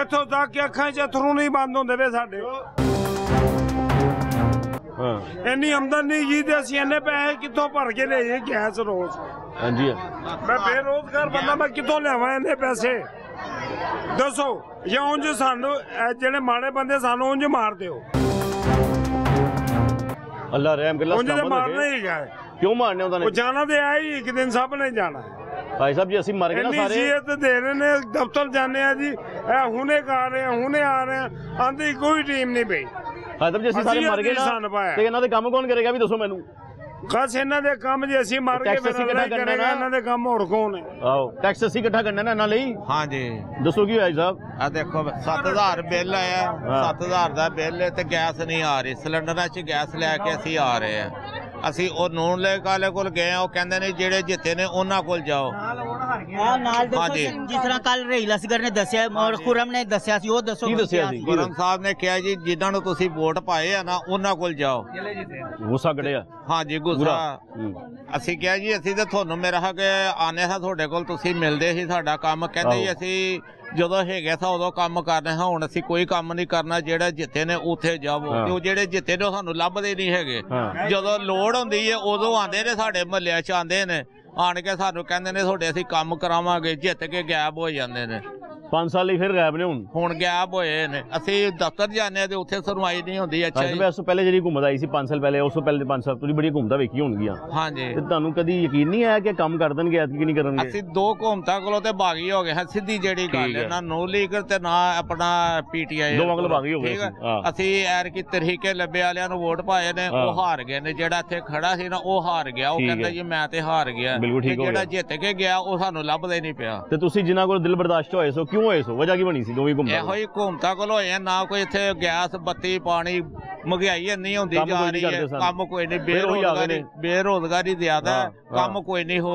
ਇੱਥੋਂ ਤੱਕ ਕਿ ਅੱਖਾਂ 'ਚ ਅਥਰੂ ਨਹੀਂ ਬੰਦ ਹੁੰਦੇ ਵੇ ਸਾਡੇ। ਹਾਂ। ਇੰਨੀ ਆਮਦਨੀ ਜੀ ਤੇ ਅਸੀਂ ਇੰਨੇ ਪੈਸੇ ਕਿੱਥੋਂ ਭਰ ਕੇ ਲਈਏ ਗੈਸ ਰੋਜ਼? ਹਾਂਜੀ। ਮੈਂ ਬੇਰੋਜ਼ਗਾਰ ਬੰਦਾ ਮੈਂ ਕਿੱਥੋਂ ਲਿਆਵਾਂ ਇੰਨੇ ਪੈਸੇ? ਦੱਸੋ ਜਾਂ ਉਂਝ ਸਾਨੂੰ ਇਹ ਜਿਹੜੇ ਮਾੜੇ ਬੰਦੇ ਸਾਨੂੰ ਉਂਝ ਮਾਰ ਦਿਓ। ਅੱਲਾ ਰਹਿਮ ਕਰੇ ਉਂਝ ਤੇ ਮਾਰਨਾ ਹੀ ਗਏ ਕਿਉਂ ਮਾਰਨੇ ਉਹਨਾਂ ਉਹ ਨੇ ਜਾਣਾ ਤੇ ਆ ਹੀ ਇੱਕ ਦਿਨ ਸਭ ਨੇ ਜਾਣਾ। ਹੈ। ਭਾਈ ਸਾਹਿਬ ਜੀ ਅਸੀਂ ਮਰ ਗਏ ਨਾ ਸਾਰੇ। ਸੀਅਤ ਦੇ ਰਹੇ ਨੇ ਦਫ਼ਤਰ ਜਾਂਦੇ ਆ ਜੀ। ਇਹ ਹੁਣੇ ਕਰ ਰਹੇ ਆ ਹੁਣੇ ਆ ਰਹੇ ਆ। ਆਂਦੀ ਕੋਈ ਟੀਮ ਨਹੀਂ ਪਈ। ਭਾਈ ਸਾਹਿਬ ਜੀ ਅਸੀਂ ਸਾਰੇ ਮਰ ਗਏ ਨਾ। ਪਾਇਆ। ਤੇ ਇਹਨਾਂ ਦੇ ਕੰਮ ਕੌਣ ਕਰੇਗਾ ਵੀ ਦੱਸੋ ਮੈਨੂੰ? ਕਸ ਇਹਨਾਂ ਦੇ ਕੰਮ ਜੇ ਅਸੀਂ ਮਰ ਗਏ ਟੈਕਸ ਫਿਰ ਹੀ ਕਰੇਗਾ ਕਰਨਾ? ਇਹਨਾਂ ਦੇ ਕੰਮ ਹੋਰ ਕੌਣ ਹੈ ਆਓ ਟੈਕਸ ਅਸੀਂ ਇਕੱਠਾ ਕਰਨਾ ਨਾ ਇਹਨਾਂ ਲਈ। ਹਾਂਜੀ। ਦੱਸੋ ਕੀ ਹੋਇਆ ਜੀ ਸਾਹਿਬ? ਆ ਦੇਖੋ 7000 ਬਿੱਲ ਆਇਆ। ਹਾਂ। 7000 ਦਾ ਬਿੱਲ ਹੈ ਤੇ ਗੈਸ ਨਹੀਂ ਆ ਰਹੀ ਸਿਲੰਡਰਾਂ 'ਚ ਗੈਸ ਲੈ ਕੇ ਅਸੀਂ ਆ ਰਹੇ ਆ। ਅਸੀਂ ਉਹ ਨੂਨ ਲੈ ਕਾਲੇ ਕੋਲ ਗਏ ਆ ਉਹ ਕਹਿੰਦੇ ਨੇ ਜਿਹੜੇ ਜਿੱਤੇ ਨੇ ਉਹਨਾਂ ਕੋਲ ਜਾਓ। ਆ ਨਾਲ ਦੇਖੋ ਹਾਂਜੀ। ਜਿਸ ਤਰ੍ਹਾਂ ਕੱਲ ਰਹੀਲ ਅਸਗਰ ਨੇ ਦੱਸਿਆ ਔਰ ਖੁਰਮ ਨੇ ਦੱਸਿਆ ਸੀ ਉਹ ਦੱਸੋ ਕੀ ਦੱਸਿਆ ਸੀ? ਗੁਰਮ ਸਾਹਿਬ ਨੇ ਕਿਹਾ ਜੀ ਜਿਨ੍ਹਾਂ ਨੂੰ ਤੁਸੀਂ ਵੋਟ ਪਾਏ ਆ ਨਾ ਉਹਨਾਂ ਕੋਲ ਜਾਓ। ਗੁੱਸਾ ਕੱਢਿਆ? ਹਾਂਜੀ ਗੁੱਸਾ। ਅਸੀਂ ਕਿਹਾ ਜੀ ਅਸੀਂ ਤੇ ਤੁਹਾਨੂੰ ਮੇਰਾ ਹੱਕ ਆਨੇ ਸਾਂ ਤੁਹਾਡੇ ਕੋਲ ਤੁਸੀਂ ਮਿਲਦੇ ਸੀ ਸਾਡਾ ਕੰਮ। ਕਹਿੰਦੇ ਜੀ ਆਹੋ। ਅਸੀਂ ਜਦੋਂ ਹੈਗੇ ਸਾਂ ਉਦੋਂ ਕੰਮ ਕਰਨੇ ਹਾਂ। ਹੁਣ ਅਸੀਂ ਕੋਈ ਕੰਮ ਨਹੀਂ ਕਰਨਾ ਜਿਹੜਾ ਜਿੱਤੇ ਨੇ ਉੱਥੇ ਜਾਵੋ। ਤੇ ਉਹ ਜਿਹੜੇ ਜਿੱਤੇ ਨੇ ਸਾਨੂੰ ਲੱਭਦੇ ਨਹੀਂ ਹੈਗੇ। ਜਦੋਂ ਲੋੜ ਹੁੰਦੀ ਹੈ ਉਦੋਂ ਆਉਂਦੇ ਨੇ ਸਾਡੇ ਮਹੱਲਿਆਂ 'ਚ ਆਉਂਦੇ ਨੇ। ਆਣ ਕੇ ਸਾਨੂੰ ਕਹਿੰਦੇ ਨੇ ਤੁਹਾਡੇ ਅਸੀਂ ਕੰਮ ਕਰਾਵਾਂਗੇ। ਜਿੱਤ ਕੇ ਗਾਇਬ ਹੋ ਜਾਂਦੇ ਨੇ। ਪੰਜ ਸਾਲ ਲਈ ਫਿਰ ਗਾਇਬ ਨੇ ਹੁਣ ਹੁਣ ਗਾਇਬ ਹੋਏ ਨੇ ਅਸੀਂ ਦਫ਼ਤਰ ਜਾਂਦੇ ਹਾਂ ਤੇ ਉੱਥੇ ਸੁਣਵਾਈ ਨਹੀਂ ਹੁੰਦੀ ਅੱਛਾ ਜੀ ਤੋਂ ਪਹਿਲੇ ਜਿਹੜੀ ਘੁੰਮਦ ਆਈ ਸੀ 5 ਸਾਲ ਪਹਿਲੇ ਉਸ ਤੋਂ ਪਹਿਲੇ 5 ਸਾਲ ਤੁਸੀਂ ਬੜੀ ਘੁੰਮਦਾ ਵੇਖੀ ਹੋਣਗੀਆਂ ਹਾਂਜੀ ਤੇ ਤੁਹਾਨੂੰ ਕਦੀ ਯਕੀਨ ਨਹੀਂ ਆਇਆ ਕਿ ਕੰਮ ਕਰ ਦੇਣਗੇ ਐਤਕੀ ਨਹੀਂ ਕਰਨਗੇ ਅਸੀਂ ਦੋ ਘੁੰਮਤਾਂ ਕੋਲੋਂ ਤੇ ਬਾਗੀ ਹੋ ਗਏ ਹਾਂ ਸਿੱਧੀ ਜਿਹੜੀ ਗੱਲ ਹੈ। ਨਾ ਨੋ ਲੀਗਰ ਤੇ ਨਾ ਆਪਣਾ ਪੀਟੀਆਈ ਦੋਵਾਂ ਕੋਲੋਂ ਬਾਗੀ ਹੋ ਗਏ। ਅਸੀਂ, ਐਰ ਕੀ ਤਰੀਕੇ ਲੱਭੇ ਵਾਲਿਆਂ ਨੂੰ ਵੋਟ ਪਾਏ ਨੇ। ਉਹ ਹਾਰ ਗਏ ਨੇ ਜਿਹੜਾ ਇੱਥੇ ਖੜਾ ਸੀ ਨਾ ਉਹ ਹਾਰ ਗਿਆ ਉਹ ਕਹਿੰਦਾ। ਜੀ ਮੈਂ ਤੇ ਹਾਰ ਗਿਆ ਠੀਕ ਜਿਹੜਾ। ਜਿੱਤ ਕੇ ਗਿਆ ਉਹ ਸਾਨੂੰ ਲੱਭਦਾ ਹੀ ਨਹੀਂ ਪਿਆ ਤੇ ਤੁਸੀਂ ਜਿਨ੍ਹਾਂ ਕੋਲ ਦਿਲ ਬਰਦਾਸ਼ਤ ਹੋਏ ਸੋ ਕਿਉਂ ਹੋਏ ਸੋ ਵਜ੍ਹਾ ਕੀ ਬਣੀ ਸੀ ਦੋਵੇਂ ਇਹੋ ਘੁੰਮਦਾ ਹੀ ਘੁੰਮਤਾਂ ਕੋਲ ਹੋਏ ਨਾ ਕੋਈ ਇੱਥੇ ਗੈਸ ਬੱਤੀ ਪਾਣੀ ਮਹਿੰਗਾਈ ਇੰਨੀ ਹੁੰਦੀ ਜਾ ਰਹੀ ਹੈ। ਕੰਮ ਕੋਈ ਨਹੀਂ ਬੇਰੋਜ਼ਗਾਰੀ। ਬੇਰੋਜ਼ਗਾਰੀ ਜ਼ਿਆਦਾ। ਕੰਮ ਕੋਈ ਨਹੀਂ ਹੋ